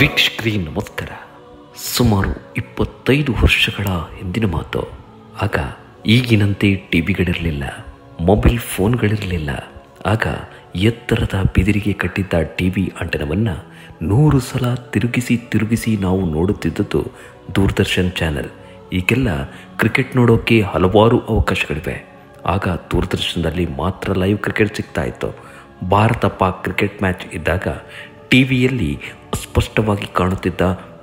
ವೀಕ್ಷಕರಿಗೆ ನಮಸ್ಕಾರ. ಸುಮಾರು ಇಪ್ಪತ್ತೈದು ವರ್ಷಗಳ ಹಿಂದಿನ ಮಾತು. ಆಗ ಈಗಿನಂತೆ ಟಿ ವಿಗಳಿರಲಿಲ್ಲ ಮೊಬೈಲ್ ಫೋನ್ಗಳಿರಲಿಲ್ಲ. ಆಗ ಎತ್ತರದ ಬಿದಿರಿಗೆ ಕಟ್ಟಿದ್ದ ಟಿ ವಿ ಆಂಟನವನ್ನು ನೂರು ಸಲ ತಿರುಗಿಸಿ ತಿರುಗಿಸಿ ನಾವು ನೋಡುತ್ತಿದ್ದದ್ದು ದೂರದರ್ಶನ್ ಚಾನೆಲ್. ಈಗೆಲ್ಲ ಕ್ರಿಕೆಟ್ ನೋಡೋಕ್ಕೆ ಹಲವಾರು ಅವಕಾಶಗಳಿವೆ. ಆಗ ದೂರದರ್ಶನದಲ್ಲಿ ಮಾತ್ರ ಲೈವ್ ಕ್ರಿಕೆಟ್ ಸಿಗ್ತಾ ಇತ್ತು. ಭಾರತ ಪಾಕ್ ಕ್ರಿಕೆಟ್ ಮ್ಯಾಚ್ ಇದ್ದಾಗ ಟಿ ವಿಯಲ್ಲಿ ಸ್ಪಷ್ಟವಾಗಿ ಕಾಣುತ್ತಿದ್ದ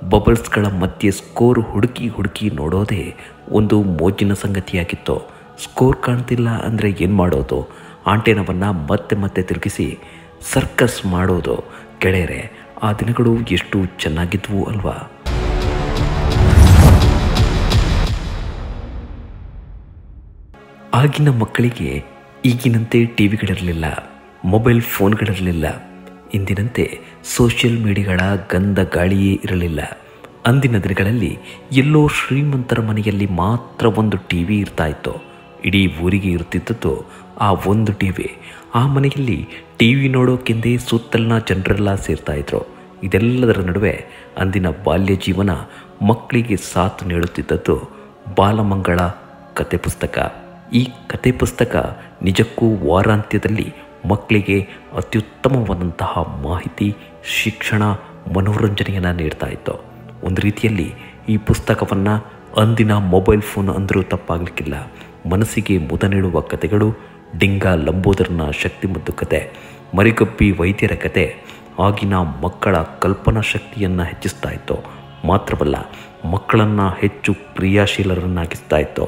ಬಬಲ್ಸ್ಗಳ ಮಧ್ಯೆ ಸ್ಕೋರ್ ಹುಡುಕಿ ಹುಡುಕಿ ನೋಡೋದೇ ಒಂದು ಮೋಜಿನ ಸಂಗತಿಯಾಗಿತ್ತು. ಸ್ಕೋರ್ ಕಾಣ್ತಿಲ್ಲ ಅಂದರೆ ಏನು ಮಾಡೋದು? ಆಂಟೆನವನ್ನು ಮತ್ತೆ ಮತ್ತೆ ತಿರುಗಿಸಿ ಸರ್ಕಸ್ ಮಾಡೋದು. ಗೆಳೆಯರೆ, ಆ ದಿನಗಳು ಎಷ್ಟು ಚೆನ್ನಾಗಿದ್ವು ಅಲ್ವಾ? ಆಗಿನ ಮಕ್ಕಳಿಗೆ ಈಗಿನಂತೆ ಟಿ ವಿಗಳಿರಲಿಲ್ಲ ಮೊಬೈಲ್ ಫೋನ್ಗಳಿರಲಿಲ್ಲ. ಇಂದಿನಂತೆ ಸೋಷಿಯಲ್ ಮೀಡಿಯಾಗಳ ಗಂಧ ಗಾಳಿಯೇ ಇರಲಿಲ್ಲ. ಅಂದಿನ ದಿನಗಳಲ್ಲಿ ಎಲ್ಲೋ ಶ್ರೀಮಂತರ ಮನೆಯಲ್ಲಿ ಮಾತ್ರ ಒಂದು ಟಿ ವಿ ಇರ್ತಾ ಇತ್ತು. ಇಡೀ ಊರಿಗೆ ಇರ್ತಿದ್ದದ್ದು ಆ ಒಂದು ಟಿ ವಿ ಆ ಮನೆಯಲ್ಲಿ ಟಿ ವಿ ನೋಡೋಕೆಂದೇ ಸುತ್ತಲಿನ ಜನರೆಲ್ಲ ಸೇರ್ತಾ ಇದ್ರು. ಇದೆಲ್ಲದರ ನಡುವೆ ಅಂದಿನ ಬಾಲ್ಯ ಜೀವನ ಮಕ್ಕಳಿಗೆ ಸಾಥ್ ನೀಡುತ್ತಿದ್ದದ್ದು ಬಾಲಮಂಗಳ ಕತೆ ಪುಸ್ತಕ. ಈ ಕತೆ ಪುಸ್ತಕ ನಿಜಕ್ಕೂ ವಾರಾಂತ್ಯದಲ್ಲಿ ಮಕ್ಕಳಿಗೆ ಅತ್ಯುತ್ತಮವಾದಂತಹ ಮಾಹಿತಿ, ಶಿಕ್ಷಣ, ಮನೋರಂಜನೆಯನ್ನು ನೀಡ್ತಾ ಇತ್ತು. ಒಂದು ರೀತಿಯಲ್ಲಿ ಈ ಪುಸ್ತಕವನ್ನು ಅಂದಿನ ಮೊಬೈಲ್ ಫೋನ್ ಅಂದರೂ ತಪ್ಪಾಗಲಿಕ್ಕಿಲ್ಲ. ಮನಸ್ಸಿಗೆ ಮುದ ನೀಡುವ ಕಥೆಗಳು ಡಿಂಗ ಲಂಬೋದರನ ಶಕ್ತಿಮದ್ದು ಕತೆ ಮರಿಗಬ್ಬಿ ವೈದ್ಯರ ಕತೆ, ಆಗಿನ ಮಕ್ಕಳ ಕಲ್ಪನಾ ಶಕ್ತಿಯನ್ನು ಹೆಚ್ಚಿಸ್ತಾ ಇತ್ತು. ಮಾತ್ರವಲ್ಲ ಮಕ್ಕಳನ್ನು ಹೆಚ್ಚು ಕ್ರಿಯಾಶೀಲರನ್ನಾಗಿಸ್ತಾ ಇತ್ತು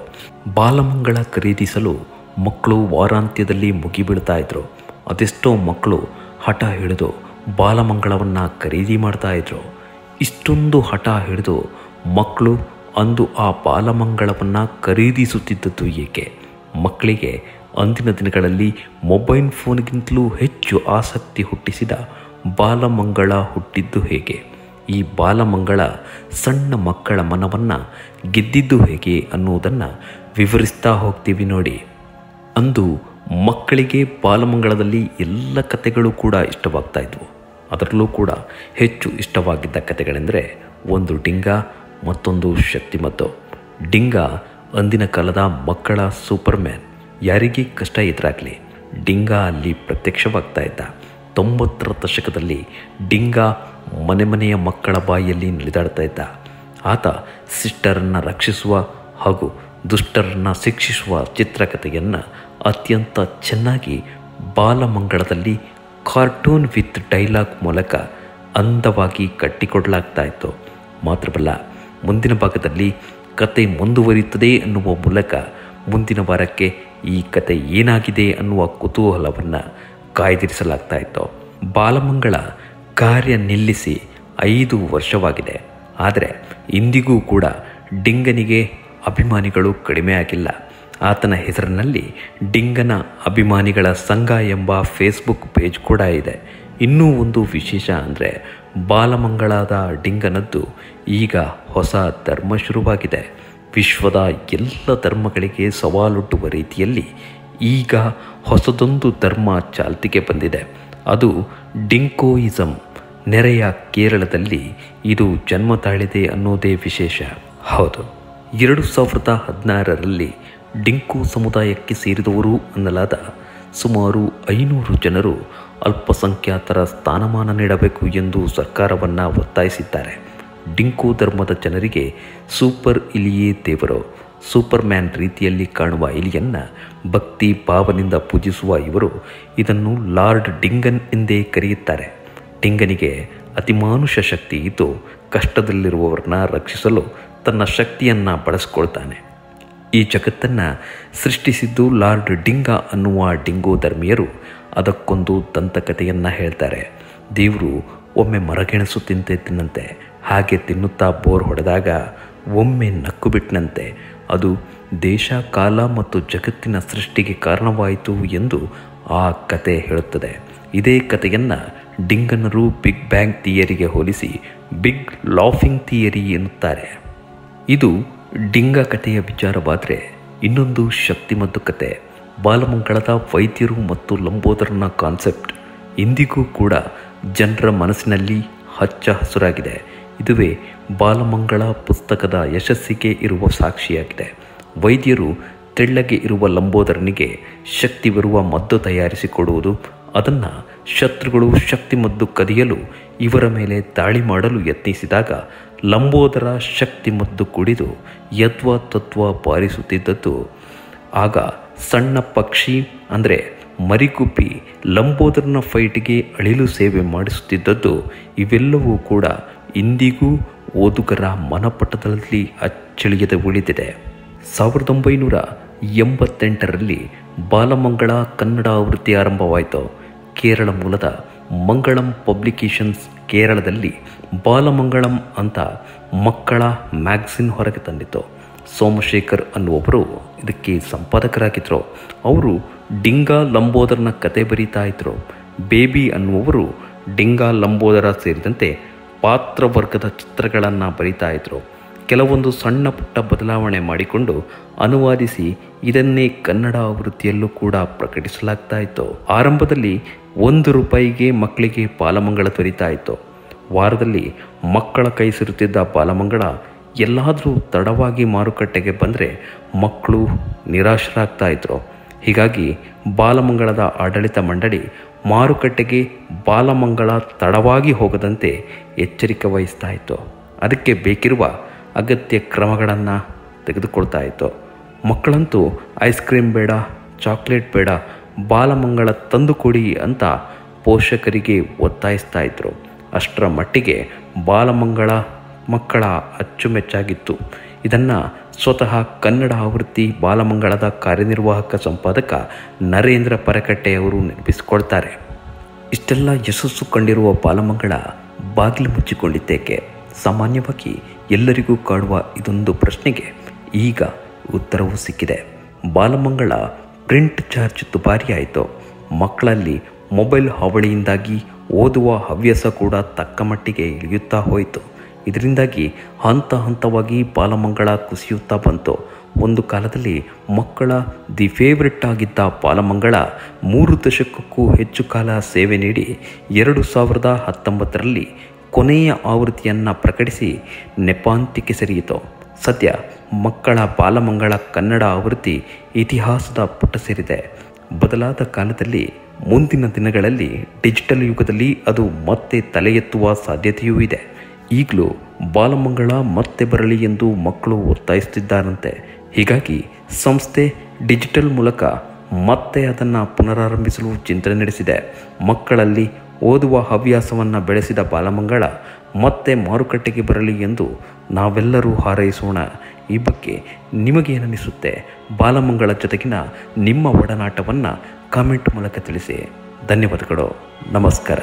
ಬಾಲಮಂಗಳ ಖರೀದಿಸಲು ಮಕ್ಕಳು ವಾರಾಂತ್ಯದಲ್ಲಿ ಮುಗಿಬೀಳ್ತಾ ಇದ್ರು ಅದೆಷ್ಟೋ ಮಕ್ಕಳು ಹಠ ಹಿಡಿದು ಬಾಲಮಂಗಳವನ್ನು ಖರೀದಿ ಮಾಡ್ತಾ ಇದ್ರು ಇಷ್ಟೊಂದು ಹಠ ಹಿಡಿದು ಮಕ್ಕಳು ಅಂದು ಆ ಬಾಲಮಂಗಳವನ್ನು ಖರೀದಿಸುತ್ತಿದ್ದದ್ದು ಏಕೆ? ಮಕ್ಕಳಿಗೆ ಅಂದಿನ ದಿನಗಳಲ್ಲಿ ಮೊಬೈಲ್ ಫೋನ್ಗಿಂತಲೂ ಹೆಚ್ಚು ಆಸಕ್ತಿ ಹುಟ್ಟಿಸಿದ ಬಾಲಮಂಗಳ ಹುಟ್ಟಿದ್ದು ಹೇಗೆ? ಈ ಬಾಲಮಂಗಳ ಸಣ್ಣ ಮಕ್ಕಳ ಮನವನ್ನು ಗೆದ್ದಿದ್ದು ಹೇಗೆ ಅನ್ನುವುದನ್ನು ವಿವರಿಸ್ತಾ ಹೋಗ್ತೀವಿ ನೋಡಿ. ಅಂದು ಮಕ್ಕಳಿಗೆ ಬಾಲಮಂಗಳದಲ್ಲಿ ಎಲ್ಲ ಕಥೆಗಳು ಕೂಡ ಇಷ್ಟವಾಗ್ತಾ ಇದ್ವು. ಅದರಲ್ಲೂ ಕೂಡ ಹೆಚ್ಚು ಇಷ್ಟವಾಗಿದ್ದ ಕತೆಗಳೆಂದರೆ ಒಂದು ಡಿಂಗ, ಮತ್ತೊಂದು ಶಕ್ತಿಮದ್ದು ಡಿಂಗ ಅಂದಿನ ಕಾಲದ ಮಕ್ಕಳ ಸೂಪರ್ಮ್ಯಾನ್. ಯಾರಿಗೆ ಕಷ್ಟ ಎದುರಾಗಲಿ, ಡಿಂಗ ಅಲ್ಲಿ ಪ್ರತ್ಯಕ್ಷವಾಗ್ತಾ ಇದ್ದ. ತೊಂಬತ್ತರ ದಶಕದಲ್ಲಿ ಡಿಂಗ ಮನೆ ಮನೆಯ ಮಕ್ಕಳ ಬಾಯಿಯಲ್ಲಿ ನಡೆದಾಡ್ತಾ ಇದ್ದ. ಆತ ಸಿಸ್ಟರನ್ನು ರಕ್ಷಿಸುವ ಹಾಗೂ ದುಷ್ಟರನ್ನು ಶಿಕ್ಷಿಸುವ ಚಿತ್ರಕಥೆಯನ್ನು ಅತ್ಯಂತ ಚೆನ್ನಾಗಿ ಬಾಲಮಂಗಳದಲ್ಲಿ ಕಾರ್ಟೂನ್ ವಿತ್ ಡೈಲಾಗ್ ಮೂಲಕ ಅಂದವಾಗಿ ಕಟ್ಟಿಕೊಡಲಾಗ್ತಾ ಇತ್ತು. ಮಾತ್ರವಲ್ಲ, ಮುಂದಿನ ಭಾಗದಲ್ಲಿ ಕತೆ ಮುಂದುವರಿಯುತ್ತದೆ ಅನ್ನುವ ಮೂಲಕ ಮುಂದಿನ ವಾರಕ್ಕೆ ಈ ಕತೆ ಏನಾಗಿದೆ ಅನ್ನುವ ಕುತೂಹಲವನ್ನು ಕಾಯ್ದಿರಿಸಲಾಗ್ತಾ ಇತ್ತು. ಬಾಲಮಂಗಳ ಕಾರ್ಯ ನಿಲ್ಲಿಸಿ ಐದು ವರ್ಷವಾಗಿದೆ. ಆದರೆ ಇಂದಿಗೂ ಕೂಡ ಡಿಂಗನಿಗೆ ಅಭಿಮಾನಿಗಳು ಕಡಿಮೆ ಆಗಿಲ್ಲ. ಆತನ ಹೆಸರಿನಲ್ಲಿ ಡಿಂಗನ ಅಭಿಮಾನಿಗಳ ಸಂಘ ಎಂಬ ಫೇಸ್ಬುಕ್ ಪೇಜ್ ಕೂಡ ಇದೆ. ಇನ್ನೂ ಒಂದು ವಿಶೇಷ ಅಂದರೆ ಬಾಲಮಂಗಳಾದ ಡಿಂಗನದ್ದು ಈಗ ಹೊಸ ಧರ್ಮ ಶುರುವಾಗಿದೆ. ವಿಶ್ವದ ಎಲ್ಲ ಧರ್ಮಗಳಿಗೆ ಸವಾಲೊಡ್ಡುವ ರೀತಿಯಲ್ಲಿ ಈಗ ಹೊಸದೊಂದು ಧರ್ಮ ಚಾಲ್ತಿಗೆ ಬಂದಿದೆ. ಅದು ಡಿಂಕೋಯಿಸಂ, ನೆರೆಯ ಕೇರಳದಲ್ಲಿ ಇದು ಜನ್ಮ ತಾಳಿದೆ ಅನ್ನೋದೇ ವಿಶೇಷ. ಹೌದು, ಎರಡು ಸಾವಿರದ ಹದಿನಾರರಲ್ಲಿ ಡಿಂಕು ಸಮುದಾಯಕ್ಕೆ ಸೇರಿದವರು ಅನ್ನಲಾದ ಸುಮಾರು ಐನೂರು ಜನರು ಅಲ್ಪಸಂಖ್ಯಾತರ ಸ್ಥಾನಮಾನ ನೀಡಬೇಕು ಎಂದು ಸರ್ಕಾರವನ್ನು ಒತ್ತಾಯಿಸಿದ್ದಾರೆ. ಡಿಂಕು ಧರ್ಮದ ಜನರಿಗೆ ಸೂಪರ್ ಇಲಿಯೇ ದೇವರು. ಸೂಪರ್ ಮ್ಯಾನ್ ರೀತಿಯಲ್ಲಿ ಕಾಣುವ ಇಲಿಯನ್ನು ಭಕ್ತಿ ಭಾವನಿಂದ ಪೂಜಿಸುವ ಇವರು ಇದನ್ನು ಲಾರ್ಡ್ ಡಿಂಗನ್ ಎಂದೇ ಕರೆಯುತ್ತಾರೆ. ಡಿಂಗನಿಗೆ ಅತಿಮಾನುಷ ಶಕ್ತಿ ಇದ್ದು ಕಷ್ಟದಲ್ಲಿರುವವರನ್ನ ರಕ್ಷಿಸಲು ತನ್ನ ಶಕ್ತಿಯನ್ನು ಬಳಸ್ಕೊಳ್ತಾನೆ. ಈ ಜಗತ್ತನ್ನು ಸೃಷ್ಟಿಸಿದ್ದು ಲಾರ್ಡ್ ಡಿಂಗ ಅನ್ನುವ ಡಿಂಗೋ ಧರ್ಮೀಯರು ಅದಕ್ಕೊಂದು ದಂತಕಥೆಯನ್ನು ಹೇಳ್ತಾರೆ. ದೇವರು ಒಮ್ಮೆ ಮರಗೆಣಸು ತಿಂತೆ ತಿನ್ನಂತೆ, ಹಾಗೆ ತಿನ್ನುತ್ತಾ ಬೋರ್ ಹೊಡೆದಾಗ ಒಮ್ಮೆ ನಕ್ಕು ಬಿಟ್ಟನಂತೆ ಅದು ದೇಶ, ಕಾಲ ಮತ್ತು ಜಗತ್ತಿನ ಸೃಷ್ಟಿಗೆ ಕಾರಣವಾಯಿತು ಎಂದು ಆ ಕತೆ ಹೇಳುತ್ತದೆ. ಇದೇ ಕಥೆಯನ್ನು ಡಿಂಗನರು ಬಿಗ್ ಬ್ಯಾಂಗ್ ಥಿಯರಿಗೆ ಹೋಲಿಸಿ ಬಿಗ್ ಲಾಫಿಂಗ್ ಥಿಯರಿ ಎನ್ನುತ್ತಾರೆ. ಇದು ಡಿಂಗ ಕಥೆಯ ವಿಚಾರವಾದರೆ ಇನ್ನೊಂದು ಶಕ್ತಿಮದ್ದು ಕತೆ. ಬಾಲಮಂಗಳದ ವೈದ್ಯರು ಮತ್ತು ಲಂಬೋದರನ ಕಾನ್ಸೆಪ್ಟ್ ಇಂದಿಗೂ ಕೂಡ ಜನರ ಮನಸ್ಸಿನಲ್ಲಿ ಹಚ್ಚ ಹಸುರಾಗಿದೆ. ಇದುವೇ ಬಾಲಮಂಗಳ ಪುಸ್ತಕದ ಯಶಸ್ಸಿಗೆ ಇರುವ ಸಾಕ್ಷಿಯಾಗಿದೆ. ವೈದ್ಯರು ತೆಳ್ಳಗೆ ಇರುವ ಲಂಬೋದರನಿಗೆ ಶಕ್ತಿ ಬರುವ ಮದ್ದು ತಯಾರಿಸಿಕೊಡುವುದು, ಅದನ್ನು ಶತ್ರುಗಳು ಶಕ್ತಿ ಮದ್ದು ಕದಿಯಲು ಇವರ ಮೇಲೆ ದಾಳಿ ಮಾಡಲು ಯತ್ನಿಸಿದಾಗ ಲಂಬೋದರ ಶಕ್ತಿ ಮದ್ದು ಕುಡಿದು ಯತ್ವ ತತ್ವ ಬಾರಿಸುತ್ತಿದ್ದದ್ದು ಆಗ ಸಣ್ಣ ಪಕ್ಷಿ ಅಂದರೆ ಮರಿಗುಬ್ಬಿ ಲಂಬೋದರನ ಫೈಟ್ಗೆ ಅಳಿಲು ಸೇವೆ ಮಾಡಿಸುತ್ತಿದ್ದದ್ದು, ಇವೆಲ್ಲವೂ ಕೂಡ ಇಂದಿಗೂ ಓದುಗರ ಮನಪಟದಲ್ಲಿ ಅಚ್ಚಳಿಯದೆ ಉಳಿದಿದೆ. ಸಾವಿರದ ಒಂಬೈನೂರ ಎಂಬತ್ತೆಂಟರಲ್ಲಿ ಬಾಲಮಂಗಳ ಕನ್ನಡ ಆವೃತ್ತಿ ಆರಂಭವಾಯಿತು. ಕೇರಳ ಮೂಲದ ಮಂಗಳಂ ಪಬ್ಲಿಕೇಶನ್ಸ್ ಕೇರಳದಲ್ಲಿ ಬಾಲಮಂಗಳಂ ಅಂತ ಮಕ್ಕಳ ಮ್ಯಾಗ್ಝಿನ್ ಹೊರಗೆ ತಂದಿತು ಸೋಮಶೇಖರ್ ಅನ್ನುವವರು ಇದಕ್ಕೆ ಸಂಪಾದಕರಾಗಿದ್ದರು ಅವರು ಡಿಂಗಾ ಲಂಬೋದರನ ಕತೆ ಬರೀತಾ ಇದ್ದರು ಬೇಬಿ ಅನ್ನುವರು ಡಿಂಗಾ ಲಂಬೋದರ ಸೇರಿದಂತೆ ಪಾತ್ರವರ್ಗದ ಚಿತ್ರಗಳನ್ನು ಬರಿತಾ ಇದ್ರು. ಕೆಲವೊಂದು ಸಣ್ಣ ಪುಟ್ಟ ಬದಲಾವಣೆ ಮಾಡಿಕೊಂಡು ಅನುವಾದಿಸಿ ಇದನ್ನೇ ಕನ್ನಡ ಆವೃತ್ತಿಯಲ್ಲೂ ಕೂಡ ಪ್ರಕಟಿಸಲಾಗ್ತಾ ಇತ್ತು. ಆರಂಭದಲ್ಲಿ ಒಂದು ರೂಪಾಯಿಗೆ ಮಕ್ಕಳಿಗೆ ಬಾಲಮಂಗಳ ದೊರೀತಾ ಇತ್ತು. ವಾರದಲ್ಲಿ ಮಕ್ಕಳ ಕೈ ಸಿರುತ್ತಿದ್ದ ಬಾಲಮಂಗಳ ಎಲ್ಲಾದರೂ ತಡವಾಗಿ ಮಾರುಕಟ್ಟೆಗೆ ಬಂದರೆ ಮಕ್ಕಳು ನಿರಾಶರಾಗ್ತಾ ಇದ್ರು. ಹೀಗಾಗಿ ಬಾಲಮಂಗಳದ ಆಡಳಿತ ಮಂಡಳಿ ಮಾರುಕಟ್ಟೆಗೆ ಬಾಲಮಂಗಳ ತಡವಾಗಿ ಹೋಗದಂತೆ ಎಚ್ಚರಿಕೆ ವಹಿಸ್ತಾ ಇತ್ತು ಅದಕ್ಕೆ ಬೇಕಿರುವ ಅಗತ್ಯ ಕ್ರಮಗಳನ್ನು ತೆಗೆದುಕೊಳ್ತಾ ಇತ್ತು ಮಕ್ಕಳಂತೂ ಐಸ್ ಕ್ರೀಮ್ ಬೇಡ, ಚಾಕ್ಲೇಟ್ ಬೇಡ, ಬಾಲಮಂಗಳ ತಂದು ಕೊಡಿ ಅಂತ ಪೋಷಕರಿಗೆ ಒತ್ತಾಯಿಸ್ತಾ ಇದ್ರು ಅಷ್ಟರ ಮಟ್ಟಿಗೆ ಬಾಲಮಂಗಳ ಮಕ್ಕಳ ಅಚ್ಚುಮೆಚ್ಚಾಗಿತ್ತು. ಇದನ್ನು ಸ್ವತಃ ಕನ್ನಡ ಆವೃತ್ತಿ ಬಾಲಮಂಗಳದ ಕಾರ್ಯನಿರ್ವಾಹಕ ಸಂಪಾದಕ ನರೇಂದ್ರ ಪರಕಟ್ಟೆಯವರು ನೆನಪಿಸಿಕೊಳ್ತಾರೆ. ಇಷ್ಟೆಲ್ಲ ಯಶಸ್ಸು ಕಂಡಿರುವ ಬಾಲಮಂಗಳ ಬಾಗಿಲು ಮುಚ್ಚಿಕೊಂಡಿದ್ದೇಕೆ? ಸಾಮಾನ್ಯವಾಗಿ ಎಲ್ಲರಿಗೂ ಕಾಡುವ ಇದೊಂದು ಪ್ರಶ್ನೆಗೆ ಈಗ ಉತ್ತರವೂ ಸಿಕ್ಕಿದೆ. ಬಾಲಮಂಗಳ ಪ್ರಿಂಟ್ ಚಾರ್ಜ್ ದುಬಾರಿಯಾಯಿತು. ಮಕ್ಕಳಲ್ಲಿ ಮೊಬೈಲ್ ಹಾವಳಿಯಿಂದಾಗಿ ಓದುವ ಹವ್ಯಾಸ ಕೂಡ ತಕ್ಕ ಮಟ್ಟಿಗೆ ಇಳಿಯುತ್ತಾ ಹೋಯಿತು. ಇದರಿಂದಾಗಿ ಹಂತ ಹಂತವಾಗಿ ಬಾಲಮಂಗಳ ಕುಸಿಯುತ್ತಾ ಬಂತು. ಒಂದು ಕಾಲದಲ್ಲಿ ಮಕ್ಕಳ ದಿ ಫೇವ್ರೆಟ್ ಆಗಿದ್ದ ಬಾಲಮಂಗಳ ಮೂರು ದಶಕಕ್ಕೂ ಹೆಚ್ಚು ಕಾಲ ಸೇವೆ ನೀಡಿ ಎರಡು ಸಾವಿರದ ಹತ್ತೊಂಬತ್ತರಲ್ಲಿ ಕೊನೆಯ ಆವೃತ್ತಿಯನ್ನು ಪ್ರಕಟಿಸಿ ನೆಪಾಂತಿಕೆ ಸರಿಯಿತು. ಸದ್ಯ ಮಕ್ಕಳ ಬಾಲಮಂಗಳ ಕನ್ನಡ ಆವೃತ್ತಿ ಇತಿಹಾಸದ ಪುಟ ಸೇರಿದೆ. ಬದಲಾದ ಕಾಲದಲ್ಲಿ ಮುಂದಿನ ದಿನಗಳಲ್ಲಿ ಡಿಜಿಟಲ್ ಯುಗದಲ್ಲಿ ಅದು ಮತ್ತೆ ತಲೆ ಎತ್ತುವ ಸಾಧ್ಯತೆಯೂ ಇದೆ. ಈಗಲೂ ಬಾಲಮಂಗಳ ಮತ್ತೆ ಬರಲಿ ಎಂದು ಮಕ್ಕಳು ಒತ್ತಾಯಿಸುತ್ತಿದ್ದಾರಂತೆ. ಹೀಗಾಗಿ ಸಂಸ್ಥೆ ಡಿಜಿಟಲ್ ಮೂಲಕ ಮತ್ತೆ ಅದನ್ನು ಪುನರಾರಂಭಿಸಲು ಚಿಂತನೆ ನಡೆಸಿದೆ. ಮಕ್ಕಳಲ್ಲಿ ಓದುವ ಹವ್ಯಾಸವನ್ನು ಬೆಳೆಸಿದ ಬಾಲಮಂಗಳ ಮತ್ತೆ ಮಾರುಕಟ್ಟೆಗೆ ಬರಲಿ ಎಂದು ನಾವೆಲ್ಲರೂ ಹಾರೈಸೋಣ. ಈ ಬಗ್ಗೆ ನಿಮಗೇನನಿಸುತ್ತೆ ಬಾಲಮಂಗಳ ಜೊತೆಗಿನ ನಿಮ್ಮ ಒಡನಾಟವನ್ನು ಕಾಮೆಂಟ್ ಮೂಲಕ ತಿಳಿಸಿ. ಧನ್ಯವಾದಗಳು. ನಮಸ್ಕಾರ.